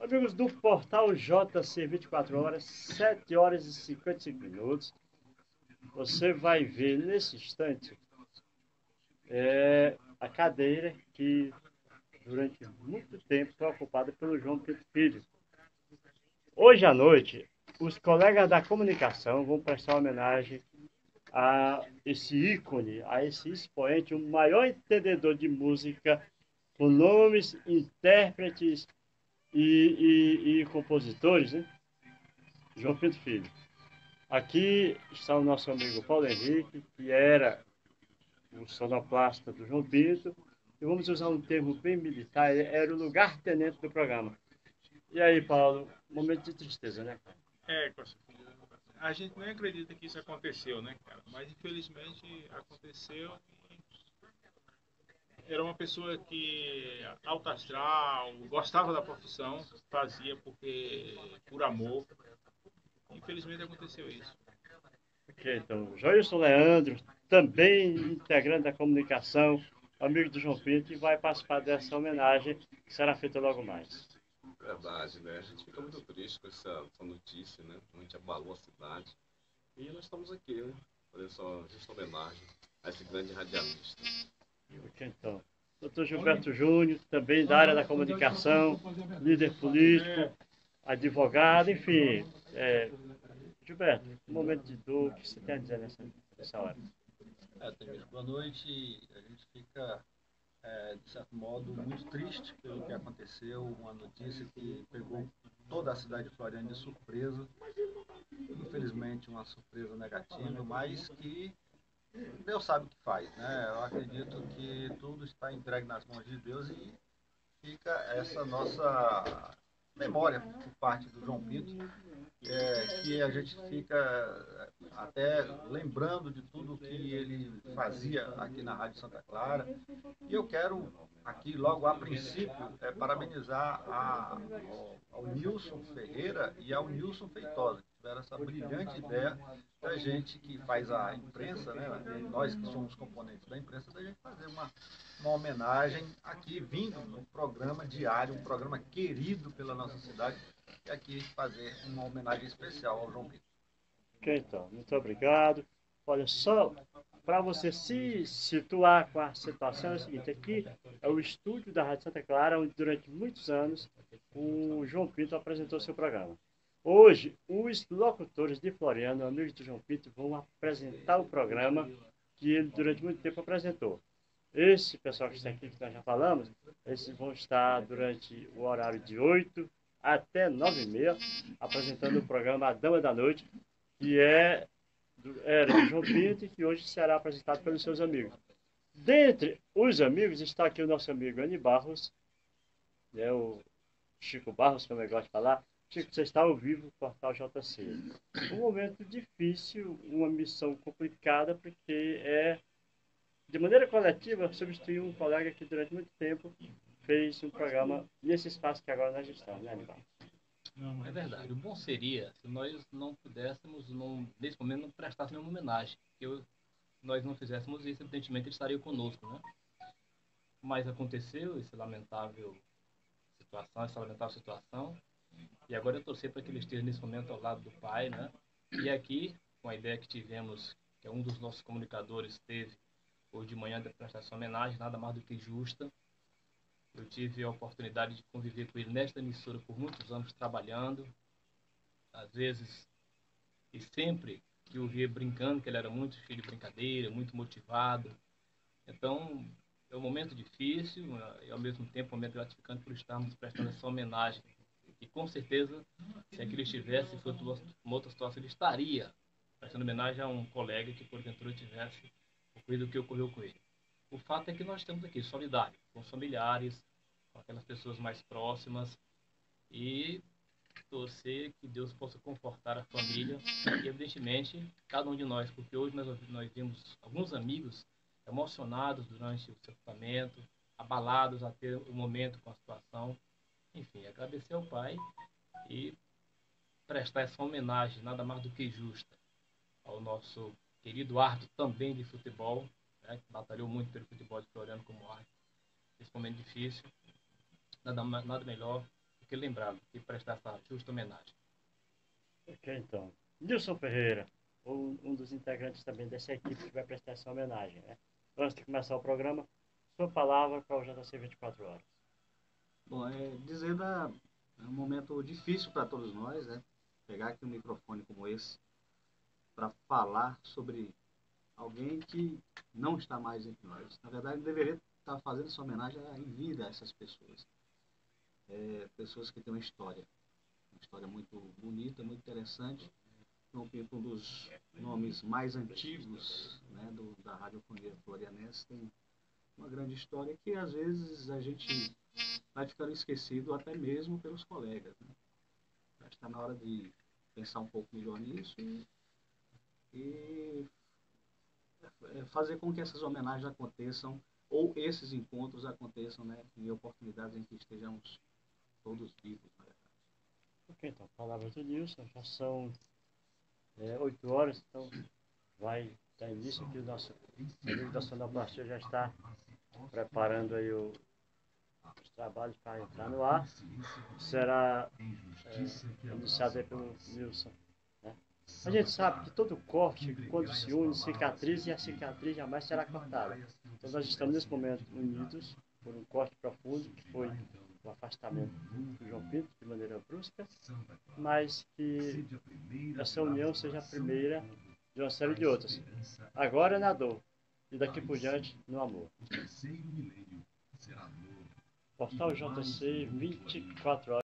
Amigos do portal JC 24 horas, 7 horas e 55 minutos. Você vai ver nesse instante é, a cadeira que durante muito tempo foi ocupada pelo João Pedro Filho. Hoje à noite, os colegas da comunicação vão prestar homenagem a esse ícone, a esse expoente, o maior entendedor de música, com nomes, intérpretes e, e, e compositores, né? João Pedro Filho. Aqui está o nosso amigo Paulo Henrique, que era o sonoplasta do João Pinto, e vamos usar um termo bem militar, era o lugar-tenente do programa. E aí, Paulo, momento de tristeza, né? É, a gente nem acredita que isso aconteceu, né, cara? Mas infelizmente aconteceu. Era uma pessoa que alta astral, gostava da profissão, fazia porque por amor. Infelizmente aconteceu isso. Ok, então, Joilson Leandro, também integrante da comunicação, amigo do João Pinto, e vai participar dessa homenagem que será feita logo mais. Verdade, né? A gente fica muito triste com essa, essa notícia, né? A gente abalou a cidade. E nós estamos aqui, né? Fazendo só esta homenagem a esse grande radialista. Ok, então. Doutor Gilberto Júnior, também da área da comunicação, líder político, advogado, enfim. É, Gilberto, um momento de dor, o que você tem a dizer nessa, nessa hora? É, boa noite. A gente fica é, de certo modo, muito triste pelo que aconteceu, uma notícia que pegou toda a cidade de Floriana de surpresa, infelizmente uma surpresa negativa, mas que Deus sabe o que faz, né? Eu acredito que tudo está entregue nas mãos de Deus e fica essa nossa memória por parte do João Pinto, é, que a gente fica até lembrando de tudo que ele fazia aqui na Rádio Santa Clara. E eu quero aqui, logo a princípio, é, parabenizar a, ao, ao Nilson Ferreira e ao Nilson Feitosa, tiveram essa brilhante ideia da gente que faz a imprensa, né, nós que somos componentes da imprensa, da gente fazer uma, uma homenagem aqui, vindo no programa diário, um programa querido pela nossa cidade, e aqui fazer uma homenagem especial ao João Pinto. Ok, então, muito obrigado. Olha, só para você se situar com a situação, é o seguinte, aqui é o estúdio da Rádio Santa Clara, onde durante muitos anos o João Pinto apresentou seu programa. Hoje, os locutores de Floriano, amigos do João Pinto, vão apresentar o programa que ele durante muito tempo apresentou. Esse pessoal que está aqui, que nós já falamos, esses vão estar durante o horário de 8 até 9 e meia, apresentando o programa A Dama da Noite, que é era de João Pinto e que hoje será apresentado pelos seus amigos. Dentre os amigos está aqui o nosso amigo Ani Barros, né, o Chico Barros, como eu gosto de falar, você está ao vivo no Portal JC. Um momento difícil, uma missão complicada, porque é, de maneira coletiva, substituir um colega que durante muito tempo fez um programa nesse espaço que agora nós estamos, né, Aníbal? Não, é verdade. O bom seria se nós não pudéssemos, não, nesse momento, não prestássemos uma homenagem. Se nós não fizéssemos isso, evidentemente ele estaria conosco, né? Mas aconteceu esse lamentável situação, essa lamentável situação. E agora eu torcer para que ele esteja nesse momento ao lado do pai, né? E aqui, com a ideia que tivemos, que um dos nossos comunicadores teve hoje de manhã de prestar essa homenagem, nada mais do que justa. Eu tive a oportunidade de conviver com ele nesta emissora por muitos anos trabalhando. Às vezes, e sempre que eu via brincando, que ele era muito filho de brincadeira, muito motivado. Então, é um momento difícil e, ao mesmo tempo, um momento gratificante por estarmos prestando essa homenagem e com certeza, se aquilo estivesse, se fosse uma outra situação, ele estaria prestando homenagem a um colega que porventura tivesse ocorrido o que ocorreu com ele. O fato é que nós estamos aqui solidários com os familiares, com aquelas pessoas mais próximas e torcer que Deus possa confortar a família e, evidentemente, cada um de nós, porque hoje nós, nós vimos alguns amigos emocionados durante o sepultamento, abalados até o momento com a situação enfim, agradecer ao pai e prestar essa homenagem, nada mais do que justa, ao nosso querido árbitro também de futebol, né, que batalhou muito pelo futebol de Floriano como árbitro. Nesse momento difícil, nada, nada melhor do fique lembrado e prestar essa justa homenagem. Ok, então. Nilson Ferreira, um, um dos integrantes também dessa equipe que vai prestar essa homenagem. Né? Antes de começar o programa, sua palavra para o JC 24 Horas. Bom, é dizer da, é um momento difícil para todos nós, né? Pegar aqui um microfone como esse para falar sobre alguém que não está mais entre nós. Na verdade, deveria estar fazendo essa homenagem em vida a essas pessoas. É, pessoas que têm uma história. Uma história muito bonita, muito interessante. João Pinto, um dos nomes mais antigos né, do, da radiofonia florianense, tem uma grande história que às vezes a gente vai ficando esquecido até mesmo pelos colegas. Né? Acho que está na hora de pensar um pouco melhor nisso e, e é, fazer com que essas homenagens aconteçam ou esses encontros aconteçam né, em oportunidades em que estejamos todos vivos. Verdade. Ok, então, palavras do Nilson, já são é, 8 horas, então vai dar início aqui o nosso amigo da Sonoplastia já está preparando aí o, os trabalhos para entrar no ar. Será é, iniciado pelo Nilson. Né? A gente sabe que todo corte, quando se une, cicatriza e a cicatriz jamais será cortada. Então nós estamos nesse momento unidos por um corte profundo que foi o afastamento do João Pinto de maneira brusca, mas que essa união seja a primeira de uma série de outras. Agora na dor e daqui por diante no amor. Portal JC 24 horas.